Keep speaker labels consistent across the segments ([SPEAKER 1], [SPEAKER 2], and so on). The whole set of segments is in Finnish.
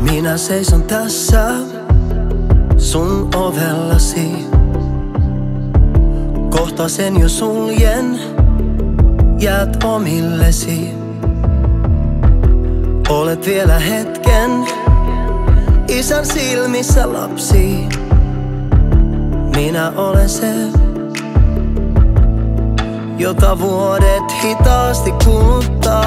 [SPEAKER 1] Minä seison tässä sun ovellasi. Kohta sen jo suljen, jäät omillesi. Olet vielä hetken isän silmissä lapsi. Minä olen se jota vuodet hitaasti kuluttaa.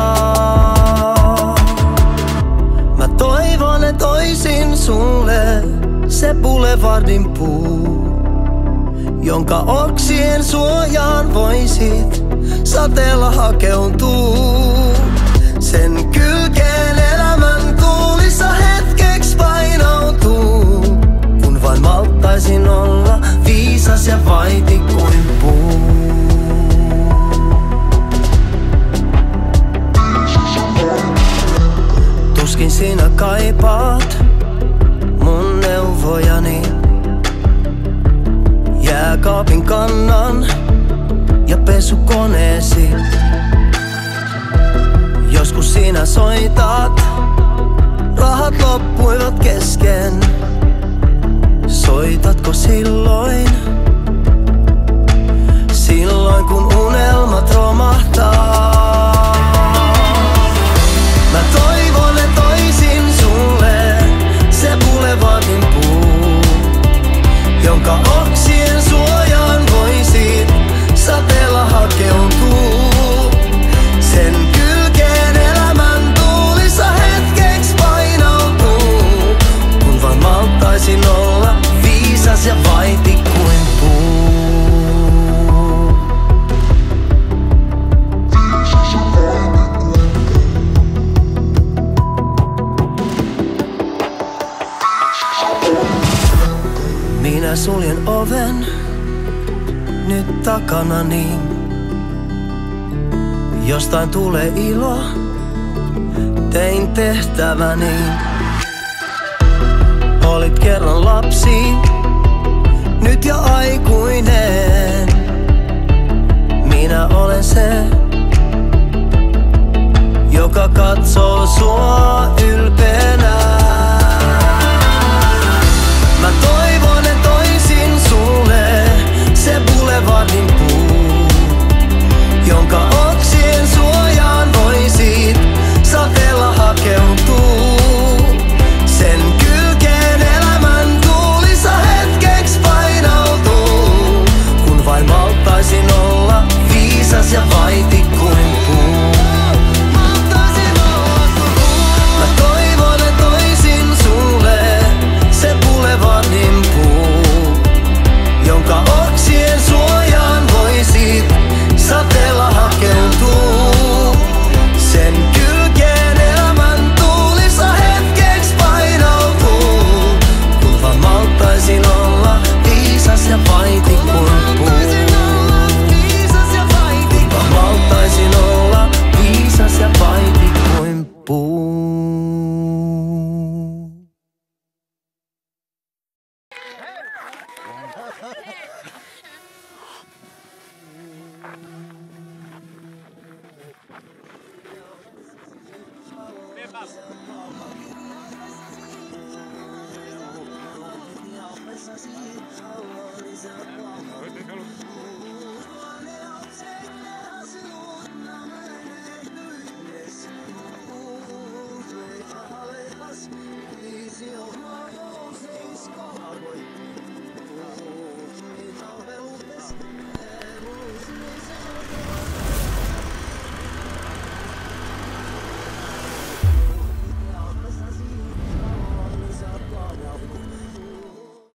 [SPEAKER 1] Mä toivon, että toisin sulle se boulevardin puu, jonka oksien suojaan voisit sateella hakeutuu. Sen kylkeen soitat, rahat loppuivat kesken. Soitatko silloin? Minä suljen oven nyt takanani. Jostain tulee ilo, tein tehtäväni. Olit kerran lapsi, nyt jo aikuinen. Minä olen se, joka katsoo sua yllä. 뽀.